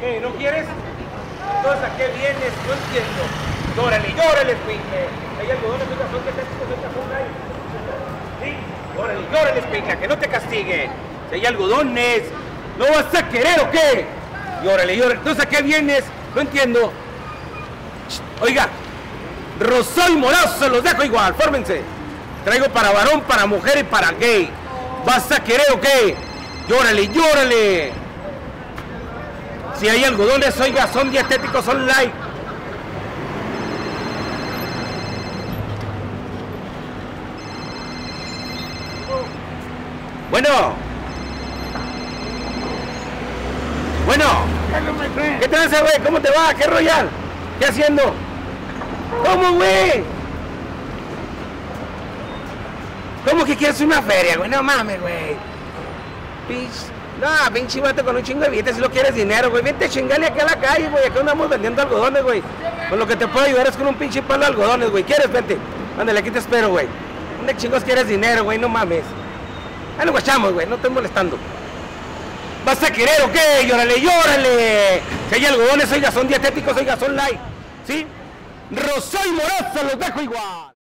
¿Qué? ¿No quieres? Entonces, ¿a qué vienes? No entiendo. Llórale, llórale, escuincle. Hay algodones, oiga, son dietéticos, oiga, son light. Sí, llórale, llórale, escuincle, que no te castigue. Si hay algodones, ¿no vas a querer o qué? Llórale, llórale. Entonces, ¿a qué vienes? No entiendo. Oiga, rosado y morado se los dejo igual, fórmense. Traigo para varón, para mujer y para gay. ¿Vas a querer o qué? Llórale, llórale. Si hay algodones, oiga, son dietéticos, son light. Bueno. Bueno. ¿Qué hace, güey? ¿Cómo te va? ¿Qué royal? ¿Qué haciendo? ¿Cómo, güey? ¿Cómo que quieres una feria, güey? No mames, güey. Pinche. No, pinche vato con un chingo de billetes si lo quieres dinero, güey. Vente chingale aquí a la calle, güey. Aquí andamos vendiendo algodones, güey. Con lo que te puedo ayudar es con un pinche palo de algodones, güey. ¿Quieres? Vente. Ándale, aquí te espero, güey. ¿Dónde chingos quieres dinero, güey? No mames. Ahí nos guachamos, güey. No estoy molestando. ¿Vas a querer o qué? Llórale, llórale. Si hay algodones, oiga, son dietéticos, oiga, son light. ¿Sí? Rosado y Moraza los dejo igual.